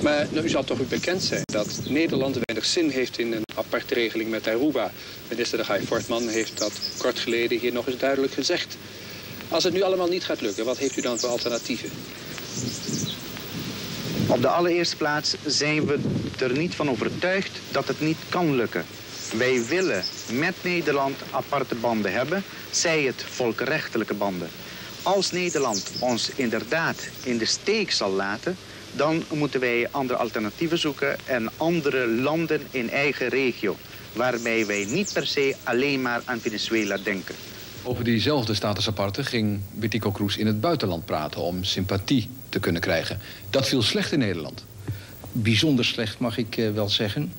Maar nou, u zal toch bekend zijn dat Nederland weinig zin heeft in een aparte regeling met Aruba. Minister de Gaai Fortman heeft dat kort geleden hier nog eens duidelijk gezegd. Als het nu allemaal niet gaat lukken, wat heeft u dan voor alternatieven? Op de allereerste plaats zijn we er niet van overtuigd dat het niet kan lukken. Wij willen met Nederland aparte banden hebben, zij het volkenrechtelijke banden. Als Nederland ons inderdaad in de steek zal laten, dan moeten wij andere alternatieven zoeken en andere landen in eigen regio. Waarbij wij niet per se alleen maar aan Venezuela denken. Over diezelfde status aparte ging Bitico Cruz in het buitenland praten om sympathie te kunnen krijgen. Dat viel slecht in Nederland. Bijzonder slecht mag ik eh, wel zeggen.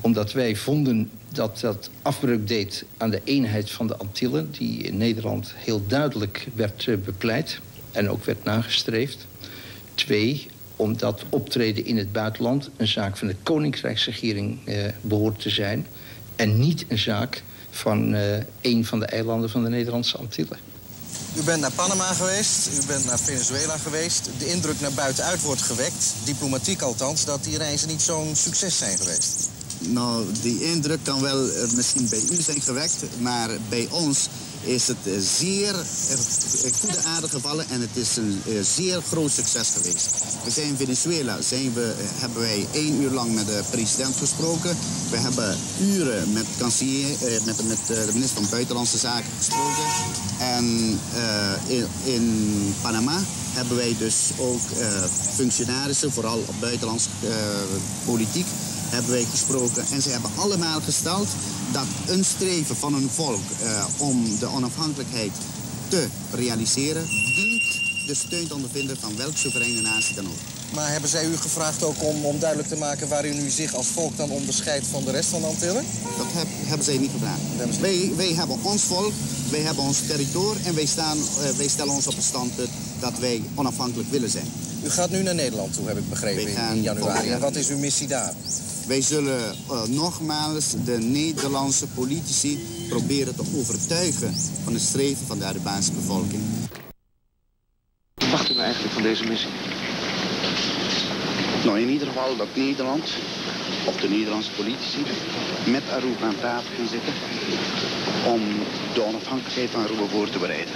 Omdat wij vonden dat dat afbreuk deed aan de eenheid van de Antillen... die in Nederland heel duidelijk werd eh, bepleit en ook werd nagestreefd. Twee, omdat optreden in het buitenland een zaak van de koninkrijksregering eh, behoort te zijn... en niet een zaak van uh, een van de eilanden van de Nederlandse Antillen. U bent naar Panama geweest, u bent naar Venezuela geweest. De indruk naar buitenuit wordt gewekt, diplomatiek althans... dat die reizen niet zo'n succes zijn geweest. Nou, die indruk kan wel uh, misschien bij u zijn gewekt, maar bij ons is het zeer in goede aarde gevallen en het is een zeer groot succes geweest. We zijn in Venezuela, zijn we, hebben wij één uur lang met de president gesproken. We hebben uren met, met, met de minister van Buitenlandse Zaken gesproken. En in, in, Panama hebben wij dus ook functionarissen, vooral op buitenlandse politiek, hebben wij gesproken. En ze hebben allemaal gesteld dat een streven van een volk uh, om de onafhankelijkheid te realiseren... dient de steun te ondervinden van welk soevereine natie dan ook. Maar hebben zij u gevraagd ook om, om duidelijk te maken... waarin u zich als volk dan onderscheidt van de rest van de Antillen? Dat heb, hebben zij niet gevraagd. Wij, wij hebben ons volk, wij hebben ons territorium... en wij, staan, uh, wij stellen ons op het standpunt dat wij onafhankelijk willen zijn. U gaat nu naar Nederland toe, heb ik begrepen, in januari. En wat is uw missie daar? Wij zullen uh, nogmaals de Nederlandse politici proberen te overtuigen van de streven van de Arubaanse bevolking. Wat wachten we eigenlijk van deze missie? Nou, in ieder geval dat Nederland, of de Nederlandse politici, met Aruba aan tafel gaan zitten om de onafhankelijkheid van Aruba voor te bereiden.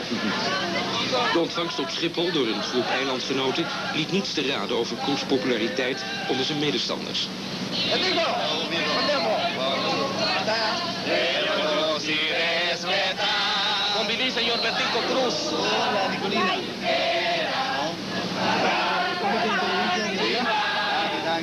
De ontvangst op Schiphol door een groep eilandgenoten liet niets te raden over Kroes populariteit onder zijn medestanders. Señor Betico Cruz.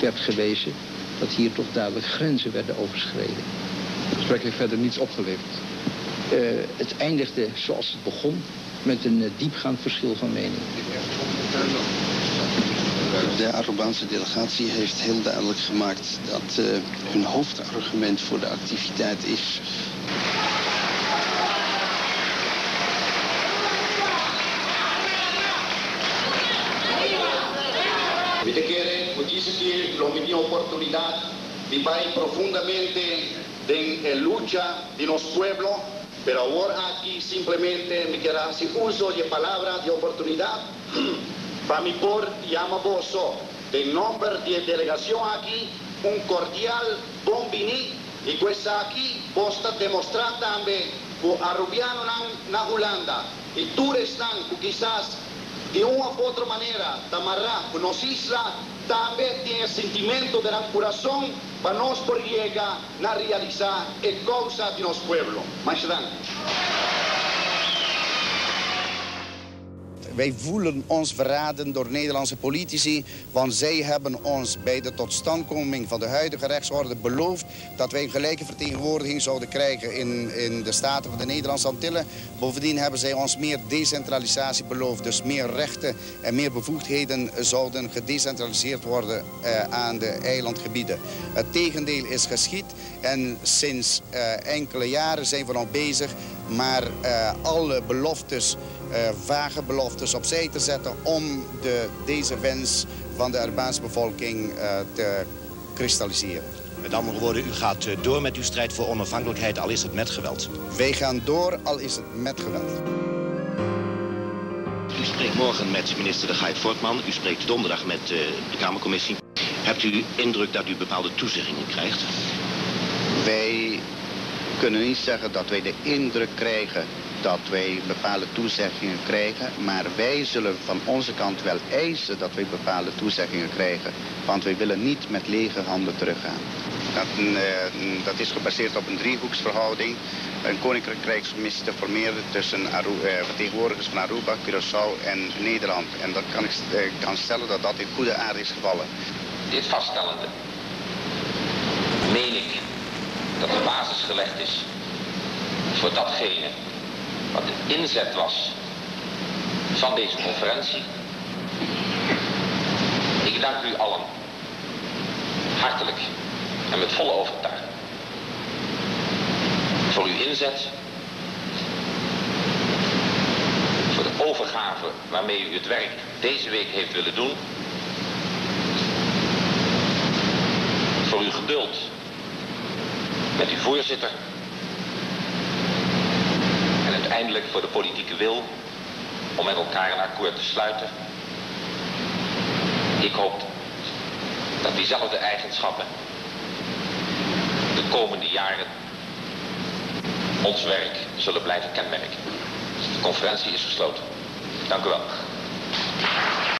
werd gewezen dat hier toch duidelijk grenzen werden overschreden. Het gesprek heeft verder niets opgeleverd. Uh, het eindigde zoals het begon, met een uh, diepgaand verschil van mening. De Arubaanse delegatie heeft heel duidelijk gemaakt dat uh, hun hoofdargument voor de activiteit is Usted quiere muchísimo lo mi oportunidad. Vivir profundamente en la lucha de los pueblos, pero ahora aquí simplemente me quiero hacer uso de palabras de oportunidad. Para mi por llama vos de nombre de delegación aquí un cordial bombini y questa aquí posta demostrar también que Arubiano na Holanda y tú están quizás de una u otra manera, Tamará, conocisa, también tiene sentimiento del corazón para nos por llegar a realizar el causa de nuestro pueblo. Más Wij voelen ons verraden door Nederlandse politici, want zij hebben ons bij de totstandkoming van de huidige rechtsorde beloofd dat wij een gelijke vertegenwoordiging zouden krijgen in, in de Staten van de Nederlandse Antillen. Bovendien hebben zij ons meer decentralisatie beloofd, dus meer rechten en meer bevoegdheden zouden gedecentraliseerd worden eh, aan de eilandgebieden. Het tegendeel is geschied en sinds eh, enkele jaren zijn we nog bezig, maar eh, alle beloftes vage beloftes opzij te zetten om de, deze wens van de Urbaanse bevolking uh, te kristalliseren. Met andere woorden, u gaat uh, door met uw strijd voor onafhankelijkheid, al is het met geweld. Wij gaan door, al is het met geweld. U spreekt morgen met minister de Gaait Voortman. U spreekt donderdag met de Kamercommissie. Hebt u indruk dat u bepaalde toezeggingen krijgt? Wij kunnen niet zeggen dat wij de indruk krijgen dat wij bepaalde toezeggingen krijgen. Maar wij zullen van onze kant wel eisen dat wij bepaalde toezeggingen krijgen. Want wij willen niet met lege handen teruggaan. Dat, uh, dat is gebaseerd op een driehoeksverhouding. Een koninklijke te formeren tussen uh, vertegenwoordigers van Aruba, Curaçao en Nederland. En dat kan ik uh, kan stellen dat dat in goede aarde is gevallen. Dit vaststellende meen ik dat de basis gelegd is voor datgene wat de inzet was van deze conferentie. Ik dank u allen hartelijk en met volle overtuiging voor uw inzet, voor de overgave waarmee u het werk deze week heeft willen doen, voor uw geduld met uw voorzitter en uiteindelijk voor de politieke wil om met elkaar een akkoord te sluiten. Ik hoop dat diezelfde eigenschappen de komende jaren ons werk zullen blijven kenmerken. De conferentie is gesloten. Dank u wel.